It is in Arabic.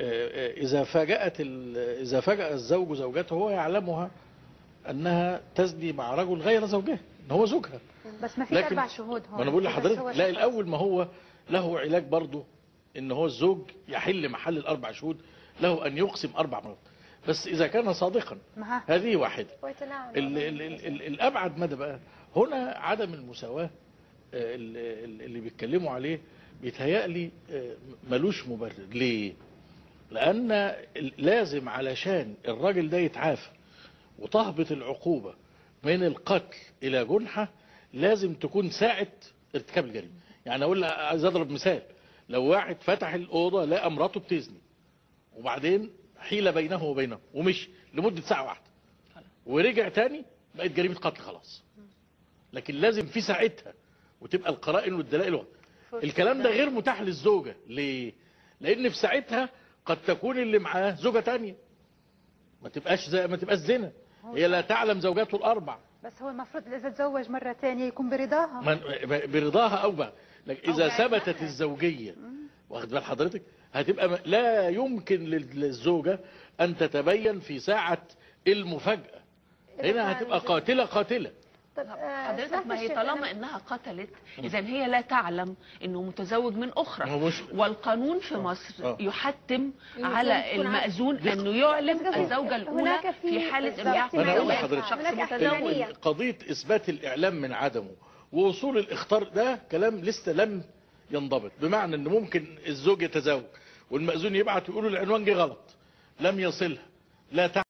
آه، آه، إذا فاجأت إذا فاجأ الزوج زوجته هو يعلمها أنها تزني مع رجل غير زوجها إن هو زوجها. بس ما في أربع شهود هون. ما أنا بقول لحضرتك لا. الأول ما هو له علاج برضه إن هو الزوج يحل محل الأربع شهود له أن يقسم أربع مرات. بس إذا كان صادقا. هذه واحدة. ويتلاعب ال ال ال ال الأبعد مدى بقى؟ هنا عدم المساواة آه، ال- ال- اللي بيتكلموا عليه بيتهيألي ملوش مبرر. ليه؟ لأن ال- لازم علشان الراجل ده يتعافى وتهبط العقوبة من القتل إلى جنحة لازم تكون ساعة ارتكاب الجريمة. يعني أقول عايز أضرب مثال. لو واحد فتح الأوضة لقى مراته بتزني وبعدين حيل بينه وبينه ومشي لمدة ساعة واحدة ورجع تاني بقت جريمة قتل خلاص. لكن لازم في ساعتها وتبقى القرائن والدلائل. الكلام ده غير متاح للزوجة. ليه؟ لأن في ساعتها قد تكون اللي معاه زوجة تانية. ما تبقاش زي ما تبقاش زنا. هي لا تعلم زوجاته الأربع. بس هو المفروض إذا تزوج مرة ثانية يكون برضاها. من برضاها أو بقى لكن إذا أو ثبتت بعدها. الزوجية. واخد بال حضرتك؟ هتبقى لا يمكن لل- للزوجة أن تتبين في ساعة المفاجأة. هنا هتبقى قاتلة قاتلة. طب آه، حضرتك ما هي طالما إنها قتلت اذا هي لا تعلم إنه متزوج من ما هو أخرى مش والقانون في مصر آه. يحتم على. المأذون أنه يعلم الزوجة الأولى في- حالة. انه لحضرتك. شخص متزوج. قضية إثبات الإعلام من عدمه ووصول الإخطار ده كلام لسه لم ينضبط بمعنى إن ممكن الزوج يتزوج والمأذون يبعت ويقول له العنوان جه غلط لم يصلها لا تعلم